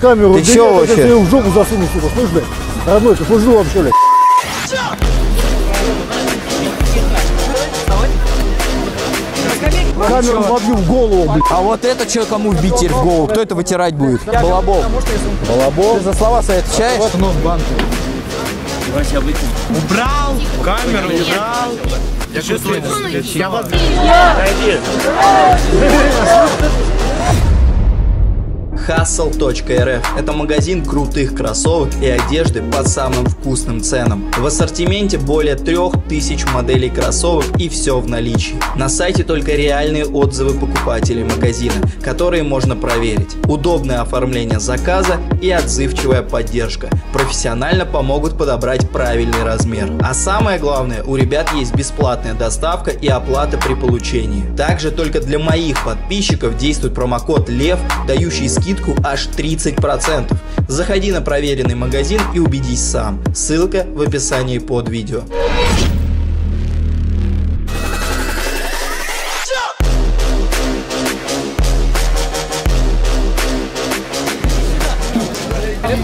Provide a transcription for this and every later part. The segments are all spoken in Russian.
Камеру Ты чё я вообще? тебе в жопу засуну, сука, слышь, блядь? Родной, ты служил вообще, блядь? Камеру вобью в голову, блядь. А вот это что кому вбить теперь в голову? Кто это вытирать будет? Балабол. Балабол? Ты за слова свои отвечаешь? Убрал, камеру убрал. Я чувствую, я вас Hustle.rf – это магазин крутых кроссовок и одежды по самым вкусным ценам. В ассортименте более 3000 моделей кроссовок и все в наличии. На сайте только реальные отзывы покупателей магазина, которые можно проверить. Удобное оформление заказа и отзывчивая поддержка. Профессионально помогут подобрать правильный размер. А самое главное, у ребят есть бесплатная доставка и оплата при получении. Также только для моих подписчиков действует промокод LEV, дающий скидку аж 30%. Заходи на проверенный магазин и убедись сам. Ссылка в описании под видео.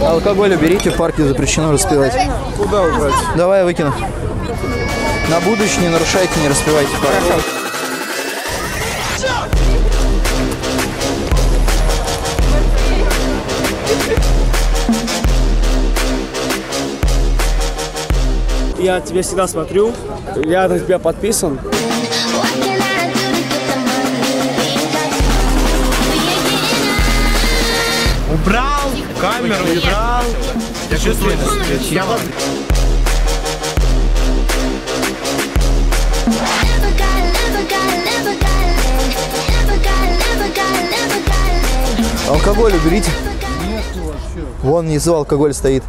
Алкоголь уберите, в парке запрещено распивать. Куда убрать? Давай я выкину. На будущее не нарушайте, не распивайте в Я тебя всегда смотрю, я на тебя подписан. Убрал, камеру убрал. Я чувствую, я вас. Алкоголь уберите. Вон внизу алкоголь стоит.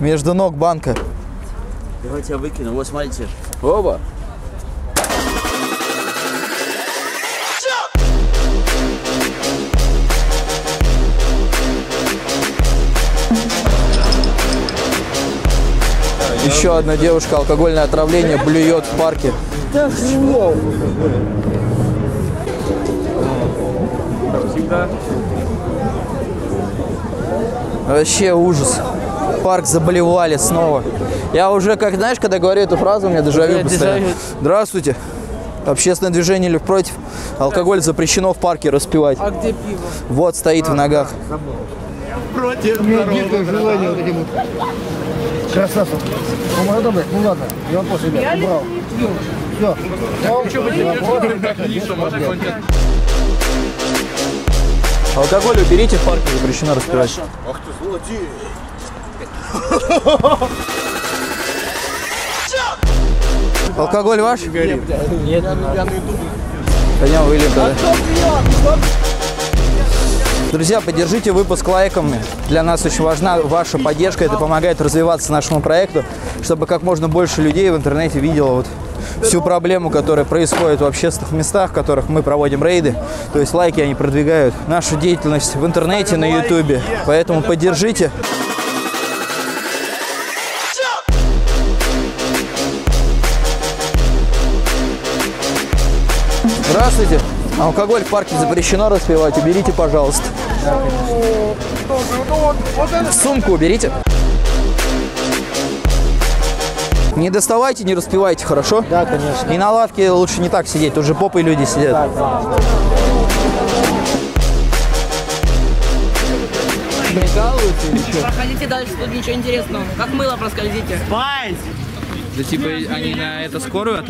Между ног банка. Давайте я выкину. Вот, смотрите. Оба. Еще одна девушка, алкогольное отравление, блюет в парке. Вообще ужас. Парк заболевали снова. Я уже, как знаешь, когда говорю эту фразу, у меня дежавю постоянно. Здравствуйте. Общественное движение или против? Алкоголь запрещено в парке распивать. А где пиво? Вот стоит в ногах. Дикое желание вот этим вот. Красавцев. Ну, молодой, блядь, ну ладно, я вопрос, ребят, убрал. Все. Алкоголь уберите в парке, запрещено распивать. Алкоголь ваш? Нет. Пойдем выльем тогда. Друзья, поддержите выпуск лайками. Для нас очень важна ваша поддержка. Это помогает развиваться нашему проекту, чтобы как можно больше людей в интернете видело вот всю проблему, которая происходит в общественных местах, в которых мы проводим рейды. То есть лайки, они продвигают нашу деятельность в интернете, на ютубе. Поэтому поддержите. Здравствуйте. Алкоголь в парке запрещено распивать. Уберите, пожалуйста. Сумку уберите. Не доставайте, не распивайте, хорошо? Да, конечно. И на лавке лучше не так сидеть, тут же попой люди сидят. Прикалываются или что? Проходите дальше, тут ничего интересного. Как мыло проскользите. Спайс! Да типа они на это скорую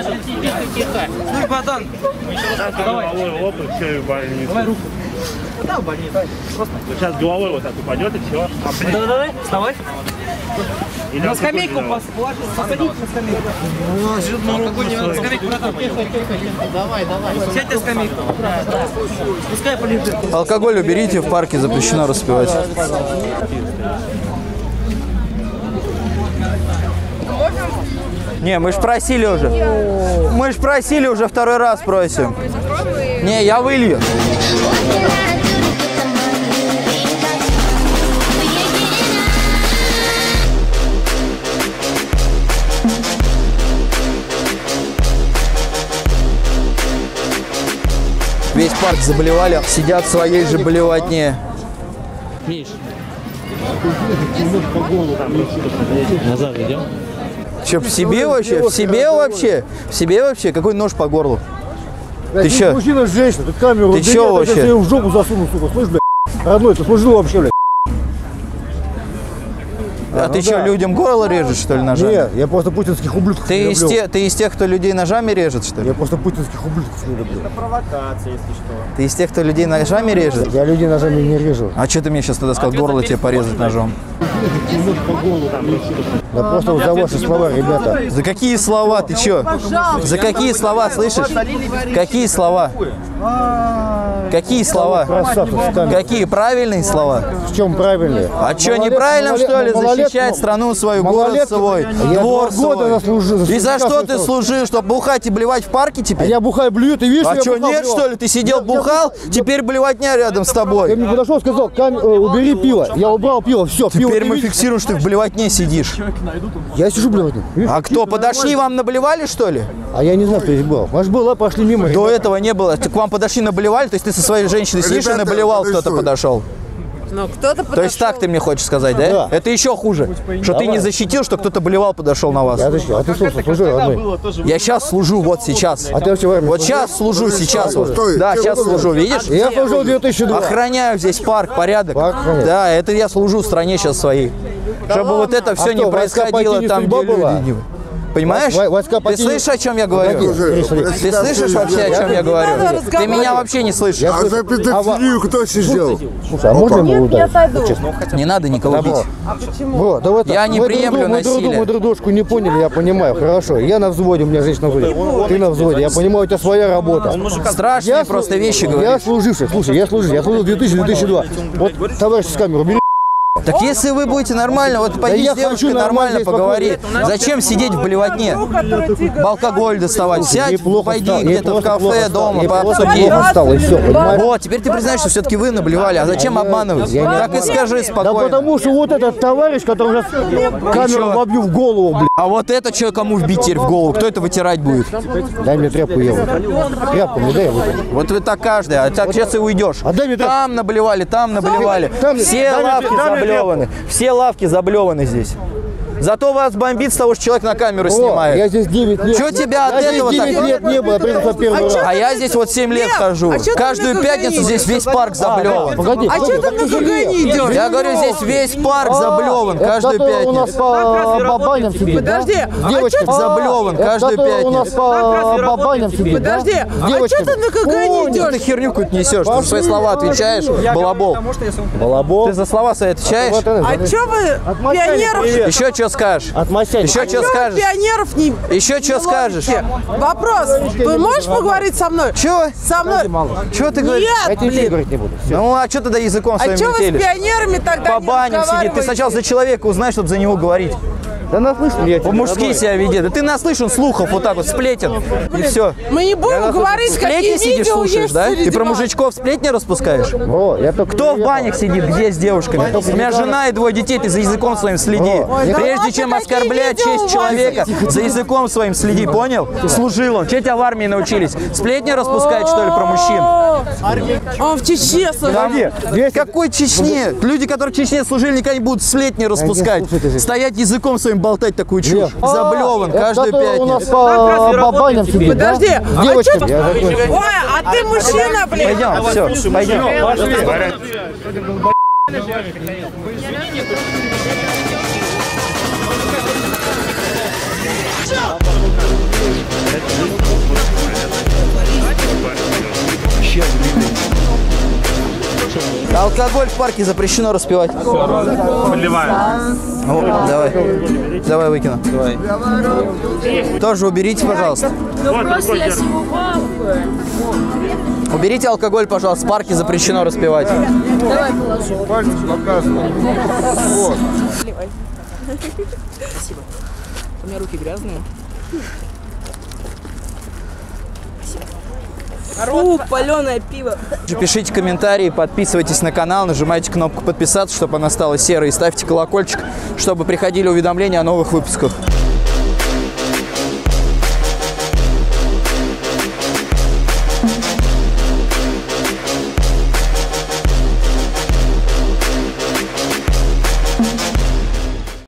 отвле- отвлекали? Ну, братан, Опыт, все, в больницу. Давай руку. Сейчас головой вот так упадет и все. А, блин, давай, вставай. и На скамейку пос- посадите на скамейку. Алкоголь не надо. Скамейку, братан. Давай, давай. Сядь на скамейку. Пускай полежит. Алкоголь уберите, в парке запрещено распивать. Не, мы ж просили уже. Мы ж просили уже второй раз просим. Не, я вылью. Весь парк заболевали, сидят в своей же болевотне. Миш, назад идем. Че, в себе вообще? В себе вообще? В себе вообще? Какой нож по горлу? Ты чё? Мужчина, женщина, ты камеру. Ты чё нет, вообще? Я тебе в жопу засуну, сука, слышь, блядь? Родной, ты служил вообще, блядь? А ты ну что, да. людям горло режешь, что ли, ножами? Нет, я просто путинских ублюдков Ты не из, люблю. те- ты из тех, кто людей ножами режет, что ли? Я просто путинских ублюдков не люблю. Ты из тех, кто людей ножами режет? Я людей ножами не режу. А что ты мне сейчас тогда сказал, горло тебе порезать ножом? Да просто вот за ваши слова, ребята. За какие слова? Ты чё? За какие слова, слышишь? Какие слова? Какие слова? Какие правильные слова? В чем правильные? А что, неправильно, что ли, защищать страну свою, город свой, Я двор два года свой? И за что ты служил? Чтобы бухать и блевать в парке А теперь? я бухаю, блюю, ты видишь, А я что, нет, что ли? Ты сидел, Я- бухал, теперь блевотня рядом с Я тобой. мне подошел, сказал, «Кам- э, убери пиво. Я убрал пиво, все, пиво. Теперь мы фиксируем, что ты в блевотне сидишь. Я сижу, блядь. видишь? А кто, подошли, вам наблевали, что ли? А я не знаю, кто здесь был. Может, была, пошли мимо. До этого не было. К вам подошли, наблевали, то есть ты со своей женщиной сидишь и Ребята, наблевал, кто-то подошел. Ну, кто-то То есть так ты мне хочешь сказать, да? Да. Это еще хуже. Что ты не защитил, что кто-то блевал, подошел на вас. Я защитил. А ты слушай, служи, родной. Я сейчас служу, вот сейчас. А ты вообще в армии Вот служил? сейчас служу, сейчас вот. Стой, Да, сейчас служу, видишь? Я служил 2002. Охраняю здесь парк, порядок. Да, это я служу в стране сейчас своей. Чтобы вот это все А не происходило там, где люди Понимаешь? Вой- войска Ты слышишь, о чем я говорю? Ты слышишь вообще, о чем я говорю? Ты меня вообще не слышишь. А за педофилию кто сидел? Слушай, а можно ему ударить? Не надо никого бить. Вот, да вот так. Я не Мы друг приемлю насилие. Мы друг дружку не поняли, я понимаю, хорошо. Я на взводе, у меня женщина на взводе. Ты на взводе, я понимаю, у тебя своя работа. Страшные Я просто вещи Я говоришь. служивший, слушай, я служил, я служил 2000-2002. Вот, товарищ с камеры, убери. Так если вы будете нормально, вот пойди я с девушкой нормально нормально поговори. Зачем сидеть в блевотне? Алкоголь доставать. Сядь, пойди где-то в кафе, плохо дома, пообсуди. Вот, теперь ты признаешь, что все-таки вы наблевали. А зачем обманывать? Я не Так и скажи Да спокойно. потому что вот этот товарищ, который сейчас камеру вобью в голову, блядь. А вот это что кому вбить теперь в голову? Кто это вытирать будет? Дай мне тряпку, я вот. Тряпку мне дай, я. Вот вы так каждый, а так сейчас и уйдешь. А дай мне тряпку. Там наблевали, там наблевали. Там- Все дай заблеваны. Все лавки заблеваны здесь. Зато вас бомбит с того, что человек на камеру О, я снимает. здесь 9 лет. Чё тебя от я этого здесь 9 так? лет не было, приехал первый раз. А я здесь вот 7 лет хожу. а Каждую пятницу здесь весь парк заблеван. Погоди, А что ты на кокаине идешь? Я говорю, здесь весь парк А, заблеван каждую который у нас пятницу. по, по баням сидит, Подожди, а Девочки, Заблеван это каждую который у нас пятницу. по, по баням сидит, да? Подожди, а что ты на кокаине Что ты идешь? херню какую-то несешь? Ты за свои слова отвечаешь? Балабол. Балабол. Ты за слова свои отвечаешь? А что вы пионеров... Еще что скажешь? От Масяни. Еще А что вы скажешь? пионеров не... Еще что скажешь? Вопрос. Ты можешь поговорить со мной? Че? Со мной? Что ты говоришь? Нет, блин. говорить не буду. Ну а что тогда языком А своим что вы с пионерами тогда По баням сидит. Ты сначала за человека узнай, чтобы за него говорить. Да наслышан я тебя. По-мужски себя веди. Да ты наслышан слухов вот так вот, сплетен. И все. Мы не будем говорить, какие Сплетни сидишь, видео слушаешь, есть да? Ты про мужичков сплетни распускаешь? О, я только Кто в банях сидит, где с девушками? У меня жена и двое детей, ты за языком своим следи. Прежде чем оскорблять честь человека, за языком своим следи, понял? Служил он. Че тебя в армии научились? Сплетни распускать, что ли, про мужчин? Он в Чечне служил. Там- Какой Чечне? Люди, которые в Чечне служили, никогда не будут сплетни распускать. Стоять языком своим болтать такую чушь. Нет. Заблеван Это каждую который у нас пятницу. по, по баням сидит, да? Подожди, С а Я закончил. Ой, а ты мужчина, блин. Пойдем, все, пойдем. Алкоголь в парке запрещено распивать. Подливаем. Ну, давай. Давай выкину. Тоже уберите, пожалуйста. Уберите алкоголь, пожалуйста. В парке запрещено распивать. Пальцы показывают. Вот. У меня руки грязные. Фу, паленое пиво. Пишите комментарии, подписывайтесь на канал, нажимайте кнопку подписаться, чтобы она стала серой, и ставьте колокольчик, чтобы приходили уведомления о новых выпусках.